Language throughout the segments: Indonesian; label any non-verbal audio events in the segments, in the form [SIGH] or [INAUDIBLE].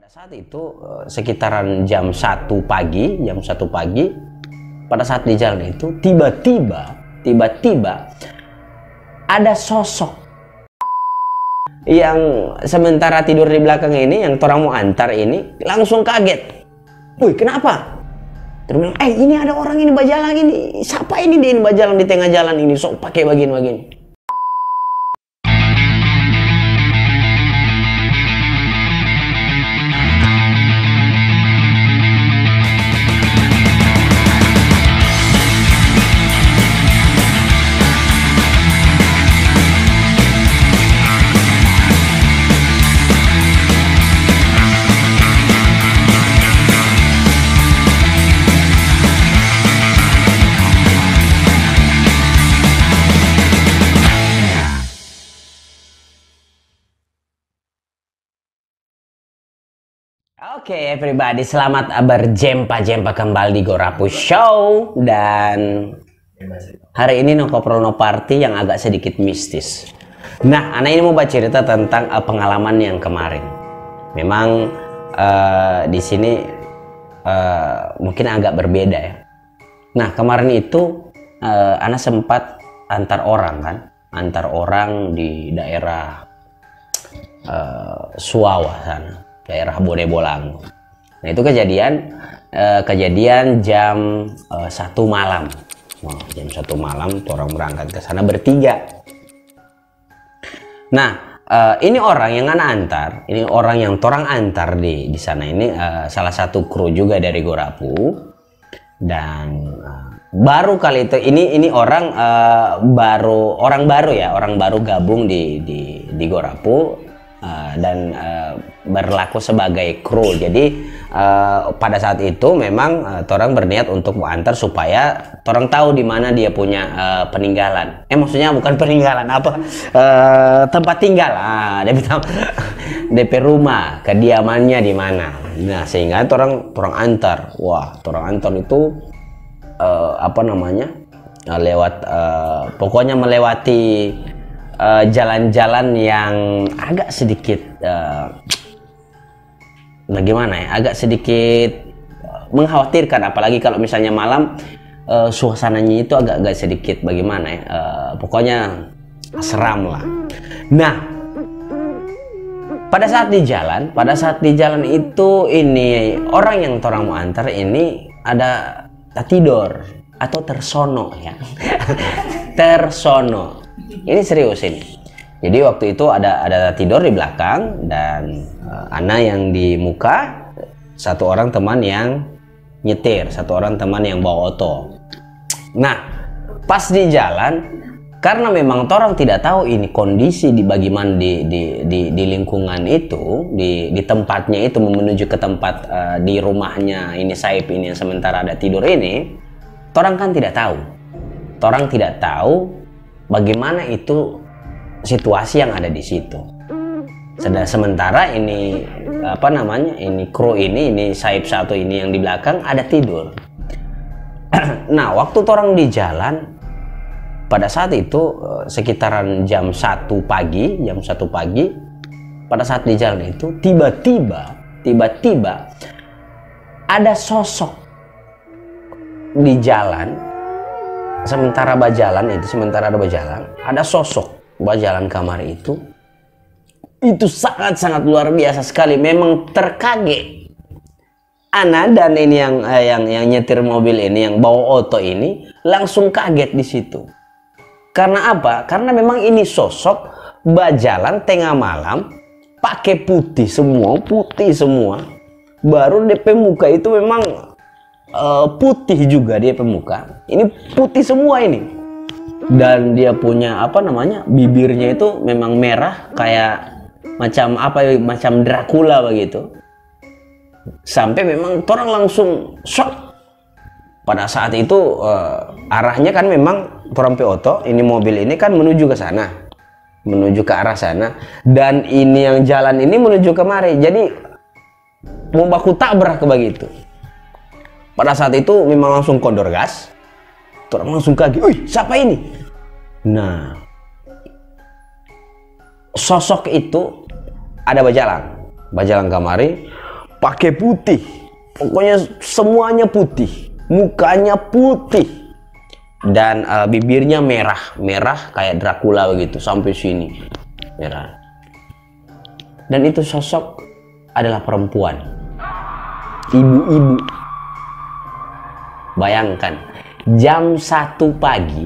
Pada saat itu eh, sekitaran jam 1 pagi, jam 1 pagi, pada saat di jalan itu tiba-tiba, tiba-tiba ada sosok yang sementara tidur di belakang ini, yang orang mau antar ini, langsung kaget. Wih, kenapa? Terus bilang, eh ini ada orang ini bajalang ini. Siapa ini dia ini bajalang di tengah jalan ini? Sok pakai bagian-bagian. Oke everybody, selamat berjempa-jempa kembali di Gorapu Show dan hari ini Noko Prono Party yang agak sedikit mistis. Nah, anak ini mau baca cerita tentang uh, pengalaman yang kemarin. Memang uh, di sini uh, mungkin agak berbeda ya. Nah, kemarin itu uh, anak sempat antar orang kan, antar orang di daerah uh, Suawa sana daerah Bone Bolang. Nah itu kejadian eh, kejadian jam eh, satu malam. Wah, jam satu malam orang berangkat ke sana bertiga. Nah eh, ini orang yang anak antar, ini orang yang torang antar di di sana ini eh, salah satu kru juga dari Gorapu dan eh, baru kali itu ini ini orang eh, baru orang baru ya orang baru gabung di di di Gorapu Uh, dan uh, berlaku sebagai kru. Jadi uh, pada saat itu memang uh, orang berniat untuk mengantar supaya orang tahu di mana dia punya uh, peninggalan. Eh maksudnya bukan [LAUGHS] peninggalan apa uh, tempat tinggal. Ah, bilang [LAUGHS] DP rumah kediamannya di mana. Nah sehingga orang orang antar. Wah orang antar itu uh, apa namanya uh, lewat uh, pokoknya melewati jalan-jalan uh, yang agak sedikit uh, bagaimana ya agak sedikit mengkhawatirkan. Apalagi kalau misalnya malam uh, suasananya itu agak-agak sedikit bagaimana ya uh, pokoknya seram lah. Nah pada saat di jalan pada saat di jalan itu ini orang yang orang mau antar ini ada tidur atau tersono ya. [LAUGHS] Tersono ini serius ini. Jadi waktu itu ada ada tidur di belakang dan uh, Ana yang di muka satu orang teman yang nyetir satu orang teman yang bawa oto. Nah pas di jalan karena memang orang tidak tahu ini kondisi di bagaimana di, di, di, di lingkungan itu di, di tempatnya itu menuju ke tempat uh, di rumahnya ini Saib ini yang sementara ada tidur ini orang kan tidak tahu. Orang tidak tahu bagaimana itu situasi yang ada di situ. Sedang sementara ini apa namanya ini kru ini ini saib satu ini yang di belakang ada tidur. [CLEARS THROAT] nah waktu orang di jalan pada saat itu sekitaran jam satu pagi jam satu pagi pada saat di jalan itu tiba-tiba tiba-tiba ada sosok di jalan sementara bajalan itu sementara ada bajalan ada sosok bajalan kamar itu. Itu sangat-sangat luar biasa sekali. Memang terkaget. Ana dan ini yang eh, yang yang nyetir mobil ini yang bawa oto ini langsung kaget di situ. Karena apa? Karena memang ini sosok bajalan tengah malam pakai putih semua putih semua. Baru DP muka itu memang uh, putih juga dia pemuka. Ini putih semua ini. Dan dia punya apa namanya bibirnya itu memang merah kayak macam apa macam Dracula begitu. Sampai memang orang langsung shock. Pada saat itu uh, arahnya kan memang Trompe Oto ini mobil ini kan menuju ke sana. Menuju ke arah sana. Dan ini yang jalan ini menuju kemari jadi mau baku tabrak ke begitu pada saat itu memang langsung kondor gas. Orang langsung kaget wih siapa ini? Nah sosok itu ada bajalang. Bajalang kamari pakai putih. Pokoknya semuanya putih. Mukanya putih. Dan uh, bibirnya merah. Merah kayak Dracula begitu sampai sini. Merah. Dan itu sosok adalah perempuan. Ibu-ibu bayangkan jam satu pagi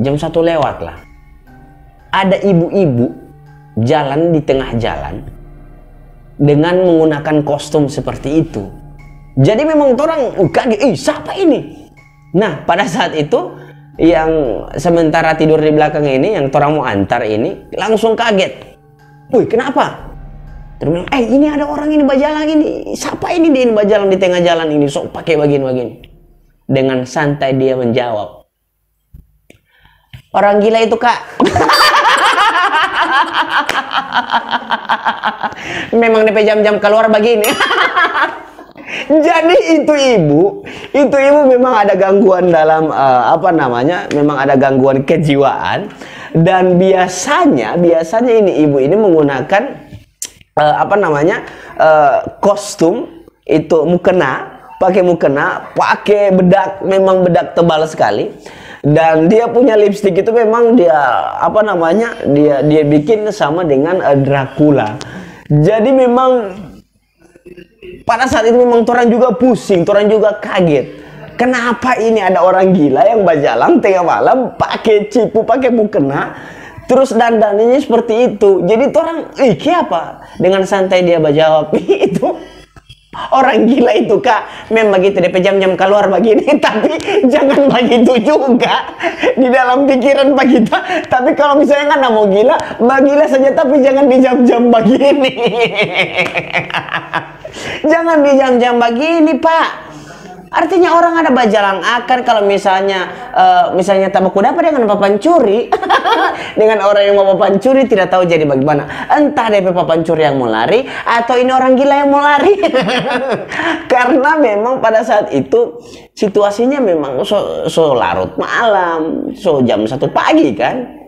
jam satu lewat lah ada ibu-ibu jalan di tengah jalan dengan menggunakan kostum seperti itu jadi memang orang kaget eh siapa ini nah pada saat itu yang sementara tidur di belakang ini yang orang mau antar ini langsung kaget wih kenapa Terus bilang, eh ini ada orang ini bajalan ini. Siapa ini dia ini bajalan di tengah jalan ini? Sok pakai begini-begini. Dengan santai dia menjawab. Orang gila itu kak. Memang DP jam-jam keluar begini. [LAUGHS] Jadi itu ibu, itu ibu memang ada gangguan dalam uh, apa namanya? Memang ada gangguan kejiwaan dan biasanya biasanya ini ibu ini menggunakan uh, apa namanya uh, kostum itu mukena pakai mukena pakai bedak memang bedak tebal sekali. Dan dia punya lipstick itu memang dia apa namanya dia dia bikin sama dengan uh, Dracula. Jadi memang pada saat itu memang orang juga pusing orang juga kaget. Kenapa ini ada orang gila yang bajalang tengah malam pakai cipu pakai mukena terus dandannya seperti itu. Jadi orang ih apa dengan santai dia menjawab [LAUGHS] itu orang gila itu kak. Memang begitu DP jam-jam keluar begini [LAUGHS] tapi jangan begitu juga. Di dalam pikiran Pak kita tapi kalau misalnya kan mau gila bagila saja tapi jangan di jam-jam begini. [LAUGHS] Jangan di jam-jam begini Pak Artinya orang ada bajalang akan kalau misalnya uh, misalnya tabak kuda apa dengan papan curi [LAUGHS] dengan orang yang mau papan curi tidak tahu jadi bagaimana. Entah DP papan curi yang mau lari atau ini orang gila yang mau lari. [LAUGHS] Karena memang pada saat itu situasinya memang so, so larut malam, so jam satu pagi kan.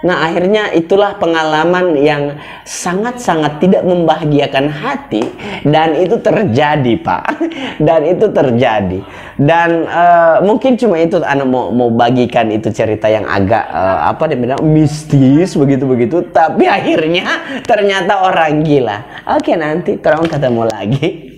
Nah, akhirnya itulah pengalaman yang sangat-sangat tidak membahagiakan hati dan itu terjadi, Pak. [LAUGHS] Dan itu terjadi. Dan uh, mungkin cuma itu anak mau mau bagikan itu cerita yang agak uh, apa dia mistis begitu-begitu, tapi [LAUGHS] akhirnya ternyata orang gila. Oke, nanti terang ketemu lagi.